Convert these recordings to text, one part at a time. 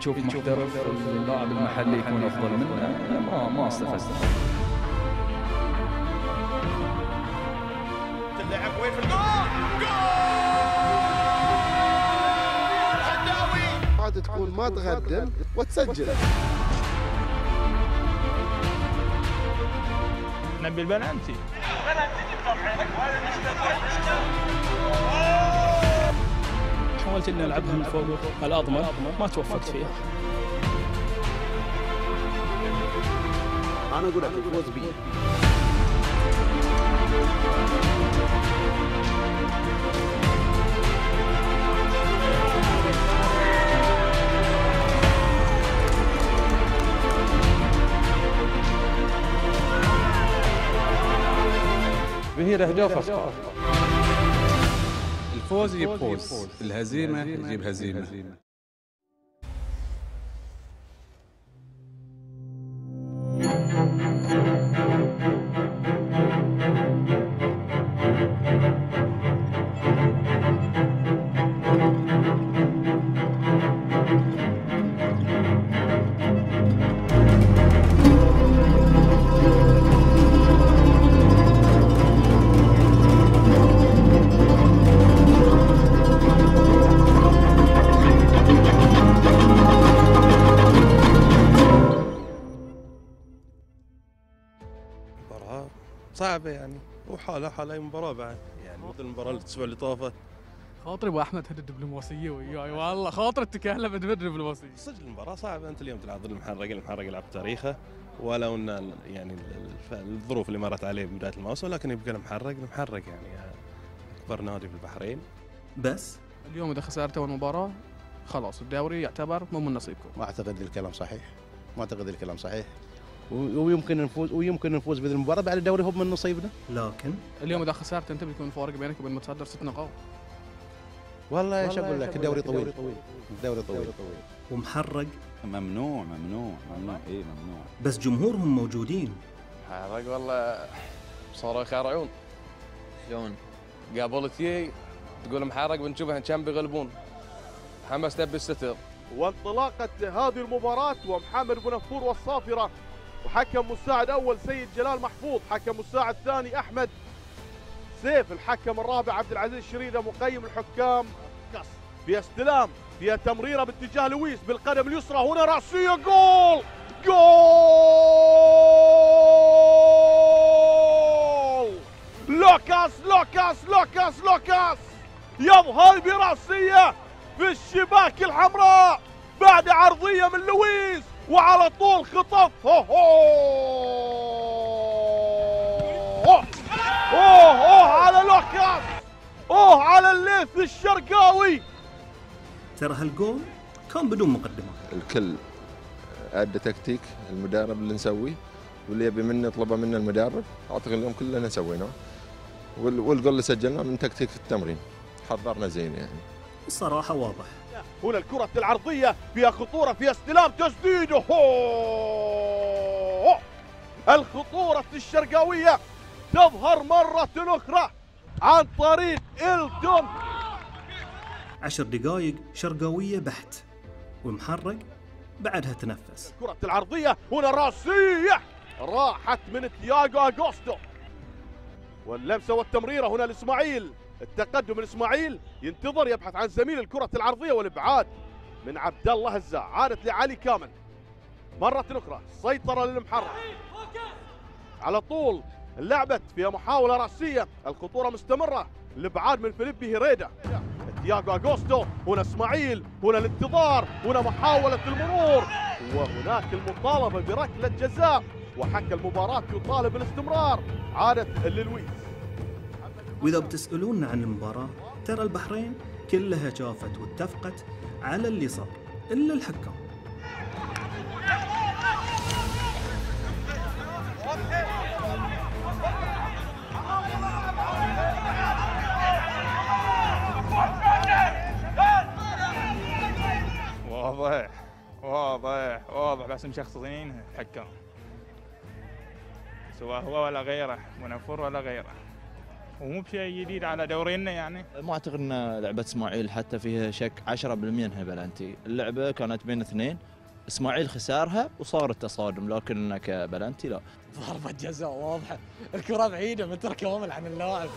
نشوف محترف اللاعب المحلي يكون أفضل منه. ما ما استفزت اللعب وين في الجول؟ جول! عاد تكون ما تقدم وتسجل. نبي البلنتي حاولت اني العبها من فوق. الاضمن ما توفقت فيها. أنا أقول لك الفوز بي. به الاهداف اخطاء الفوز يجيب فوز. الهزيمة يجيب هزيمة. مباراة صعبة يعني وحالها حال أي مباراة بعد. يعني مثل المباراة الأسبوع اللي طافت. خاطري أبو أحمد هد الدبلوماسيه وياي والله خاطر التكهله بدمر الدبلوماسيه صدق المباراة صعبة. أنت اليوم تلعب ضد المحرق المحرق يلعب تاريخه ولو أن ال- يعني الظروف اللي مرت عليه ببداية الموسم لكن يبقى المحرق المحرق يعني. أكبر نادي في البحرين. بس. اليوم إذا خسرتوا المباراه خلاص الدوري يعتبر مو من نصيبكم. ما أعتقد الكلام صحيح. ما أعتقد الكلام صحيح. ويمكن نفوز ويمكن نفوز بهذه المباراة. بعد الدوري هو من نصيبنا. لكن؟ اليوم إذا خسرت أنت بيكون الفارق بينك وبين المتصدر ست نقاط. والله إيش أقول لك؟ الدوري طويل. الدوري طويل. ومحرق. ممنوع ممنوع ممنوع. اي ممنوع. بس جمهورهم موجودين. حرق والله. صاروا يخرعون. شلون؟ قابل تي تقول محرق بنشوف إحنا كم بيغلبون. حماس تبي الستر. وانطلاقة هذه المباراة ومحمد بن نفور والصافرة وحكم مساعد أول سيد جلال محفوظ حكم مساعد ثاني أحمد. سيف الحكم الرابع عبد العزيز شريدة مقيم الحكام. في استلام فيها تمريرة باتجاه لويس بالقدم اليسرى هنا رأسية goal! goal! لوكاس لوكاس لوكاس لوكاس! يظهر برأسية في الشباك الحمراء بعد عرضية من لويس! وعلى طول خطف. هو هو. اوه اوه على لوكاس اوه على الليث الشرقاوي. ترى هالجول كان بدون مقدمة. الكل أدى تكتيك المدرب اللي نسويه واللي يبي مني يطلبه منا المدرب. أعتقد اليوم كلنا سويناه وال- والجول اللي سجلناه من تكتيك التمرين. حضرنا زين يعني. الصراحة واضح. هنا الكرة العرضية فيها خطورة فيها استلام تسديد الخطورة الشرقاوية تظهر مرة أخرى عن طريق إلتون. عشر دقايق شرقاوية بحت ومحرق بعدها تنفس. الكرة العرضية هنا راسية راحت من تياغو أغوستو. واللمسة والتمريرة هنا لإسماعيل. التقدم من إسماعيل ينتظر يبحث عن زميل الكرة العرضية والإبعاد من عبد الله هزاع عادت لعلي كامل. مرة أخرى سيطرة للمحرر على طول لعبت فيها محاولة رأسية. الخطورة مستمرة. الإبعاد من فيليبي هيريدا. تياغو أغوستو. هنا إسماعيل. هنا الانتظار. هنا محاولة المرور. وهناك المطالبة بركلة جزاء. وحكى المباراة يطالب بالاستمرار. عادت للويس وإذا بتسألونا عن المباراة ترى البحرين كلها شافت واتفقت على اللي صار إلا الحكام. واضح واضح واضح. بس مشخصين الحكام سواء هو ولا غيره منفور ولا غيره. ومو بشيء جديد على دورينا يعني. ما أعتقد إن لعبة إسماعيل حتى فيها شك 10% إنها بلنتي، اللعبة كانت بين اثنين إسماعيل خسارها وصار التصادم لكن كبلنتي لا. ضربة جزاء واضحة. الكرة بعيدة متر كامل عن اللاعب.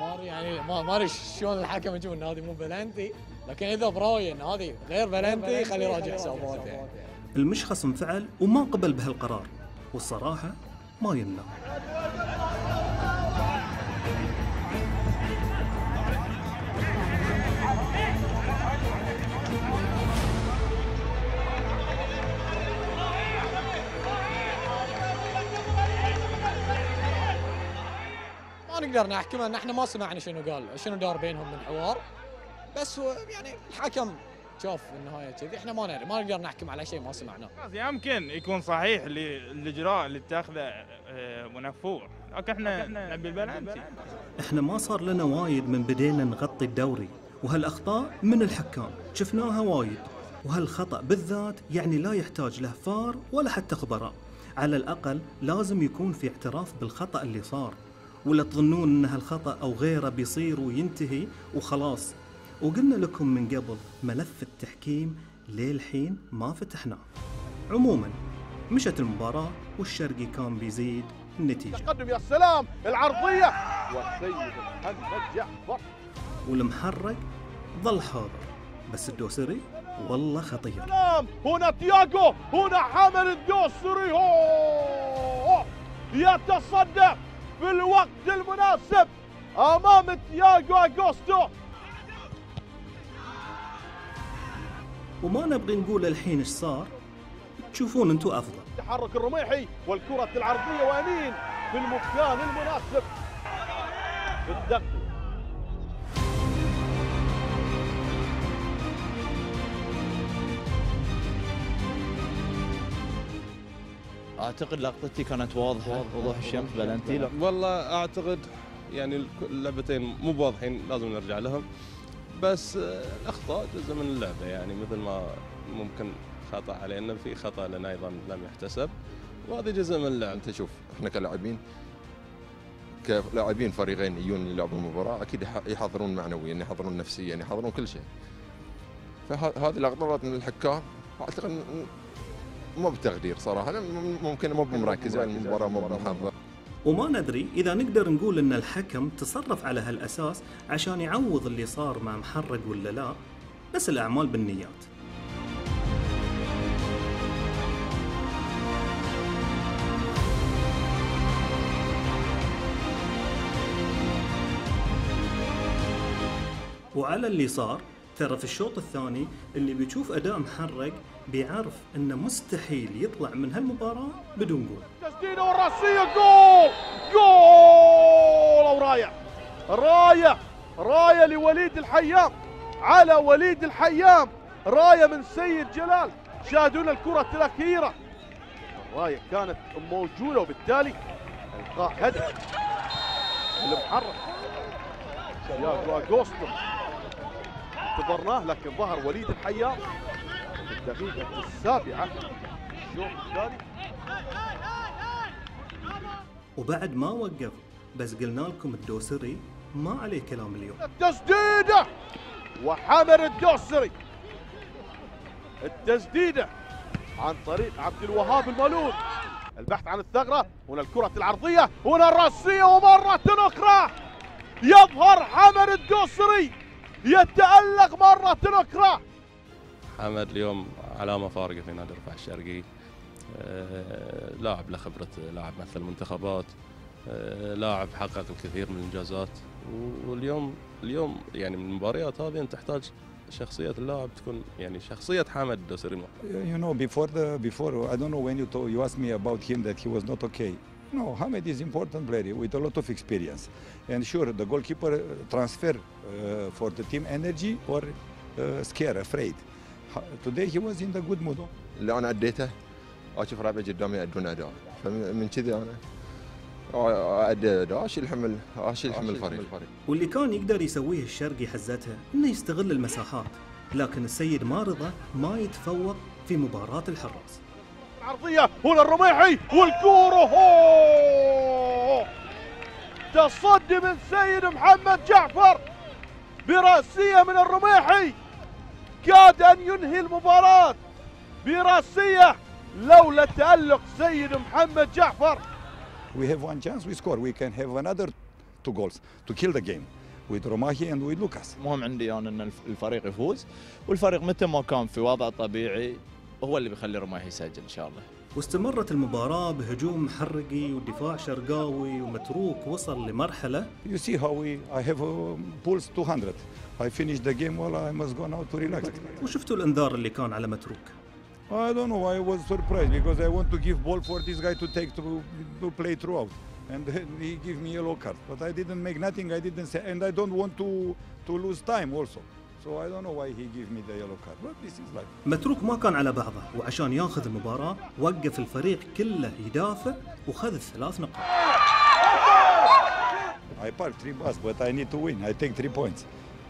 ما أدري يعني ما ادري شلون الحكم يجون إن هذه مو بلنتي؟ لكن إذا براوي ان هذه غير بلنتي خليه يراجع حساباته يعني. المشخص انفعل وما قبل بهالقرار والصراحة ما ينلام نقدر نحكم إن إحنا ما سمعنا شنو قال شنو دار بينهم من حوار. بس هو يعني الحكم شوف بالنهايه كذي إحنا ما ندري ما نقدر نحكم على شيء ما سمعناه. يمكن يكون صحيح اللي الاجراء اللي اتخذه آه، منفور. لكن إحنا نبي البلنتي إحنا ما صار لنا وايد من بدينا نغطي الدوري وهالأخطاء من الحكام شفناها وايد. وهالخطأ بالذات يعني لا يحتاج له فار ولا حتى خبراء. على الأقل لازم يكون في اعتراف بالخطأ اللي صار. ولا تظنون إن هالخطأ أو غيره بيصير وينتهي؟ وخلاص. وقلنا لكم من قبل ملف التحكيم للحين ما فتحناه. عموما مشت المباراة والشرقي كان بيزيد النتيجة تقدم يا سلام العرضية! والسيد محمد جعفر. والمحرق ظل حاضر بس الدوسري والله خطير. سلام! هنا تياغو هنا حامل الدوسري. هو! يتصدى! في الوقت المناسب أمام تياغو أغوستو. وما نبغي نقول الحين إيش صار؟ تشوفون أنتم أفضل. تحرك الرميحي والكرة العرضية وأمين في المكان المناسب. بالدق أعتقد لقطتي كانت واضحة وضوح الشمس بلنتي والله أعتقد يعني اللعبتين مو واضحين لازم نرجع لهم. بس آه، الأخطاء جزء من اللعبة يعني مثل ما ممكن خطأ علينا في خطأ لنا أيضا لم يحتسب. وهذا جزء من اللعب. أنت شوف إحنا كلاعبين كلاعبين فريقين يجون يلعبون المباراه أكيد يح- يحضرون معنويا يحضرون نفسيا يحضرون كل شيء. فهذه الاغلاط من الحكام. أعتقد مو بتقدير صراحة ممكن مو بمركز يعني المباراه مو بمحضر. وما ندري إذا نقدر نقول إن الحكم تصرف على هالأساس عشان يعوض اللي صار مع محرق ولا لا بس الأعمال بالنيات. وعلى اللي صار ترى في الشوط الثاني اللي بيشوف أداء محرق بيعرف انه مستحيل يطلع من هالمباراة بدون جول. تسديده والرأسية جول! جول! أو رايه رايه لوليد الحيام. على وليد الحيام. رايه من سيد جلال. شاهدون الكرة الاخيره الرايه كانت موجودة وبالتالي ألقاء هدف. المحرك تياغو اغوستو انتظرناه لكن ظهر وليد الحيام. في الدقيقة السابعة. الشوط الثاني. وبعد ما وقف بس قلنا لكم الدوسري ما عليه كلام اليوم. التسديدة! وحمر الدوسري. التسديدة عن طريق عبد الوهاب المولود البحث عن الثغرة. هنا الكرة العرضية. هنا الرأسية. ومرة أخرى يظهر حمر الدوسري. يتألق مرة أخرى. حمد اليوم علامه فارقه في نادي رفح الشرقي آه، لاعب له خبره لاعب مثل منتخبات آه، لاعب حقق الكثير من الانجازات واليوم اليوم يعني من المباريات هذه انت تحتاج شخصيه اللاعب تكون يعني شخصيه حمد الدوسري you know, before the before I don't know when you told, you asked me about him that he was not okay. No, Hamed is important player with a lot of experience, and sure the goalkeeper uh, transfer uh, for the team energy or uh, scare, afraid. Today he was in the good mood. اللي أنا اديته أشوف ربعي قدامي يأدون أداء. فمن كذا أنا؟ أدي أداء أشيل حمل أشيل حمل الفريق. واللي كان يقدر يسويه الشرقي حزتها إنه يستغل المساحات. لكن السيد ما رضى ما يتفوق في مباراة الحراس. عرضية هنا الرميحي والكورة هو! تصدي من سيد محمد جعفر برأسية من الرميحي كاد أن ينهي المباراة برأسية لولا تألق سيد محمد جعفر We have one chance, we score. We can have another two goals to kill the game with Romahi and with Lucas. المهم عندي أنا إن الف- الفريق يفوز والفريق متى ما كان في وضع طبيعي هو اللي بيخلي رماح يسجل ان شاء الله واستمرت المباراة بهجوم محرقي ودفاع شرقاوي ومتروك وصل لمرحلة You see how we, I have a pulse 200. I finished the game while I must go now to relax. وشفتوا الانذار اللي كان على متروك I don't know. I was surprised because I want to give ball for this guy to take to, to play throughout, and he gave me yellow card. But I didn't make nothing. I didn't say, and I don't want to to lose time also. So I don't know why he gave me the yellow card. But this is life. متروك ما كان على بعضه وعشان ياخذ المباراة وقف الفريق كله يدافع وخذ الثلاث نقاط I parked three bus, but I need to win. I take three points.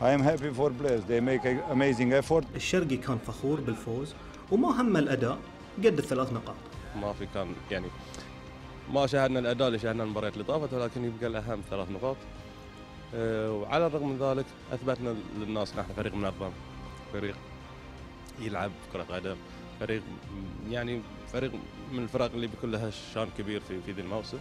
I am happy for players. They make an amazing effort. الشرقي كان فخور بالفوز وما هم الأداء قد الثلاث نقاط ما في كان يعني ما شاهدنا الأداء اللي شاهدنا المباريات اللي طافت ولكن يبقى الأهم ثلاث نقاط وعلى الرغم من ذلك أثبتنا للناس ان إحنا فريق منظم فريق يلعب كرة قدم فريق يعني فريق من الفرق اللي بيكون لها شان كبير في في ذي الموسم.